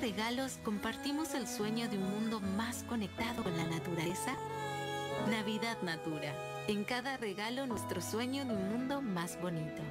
regalos compartimos el sueño de un mundo más conectado con la naturaleza? Navidad Natura. En cada regalo nuestro sueño de un mundo más bonito.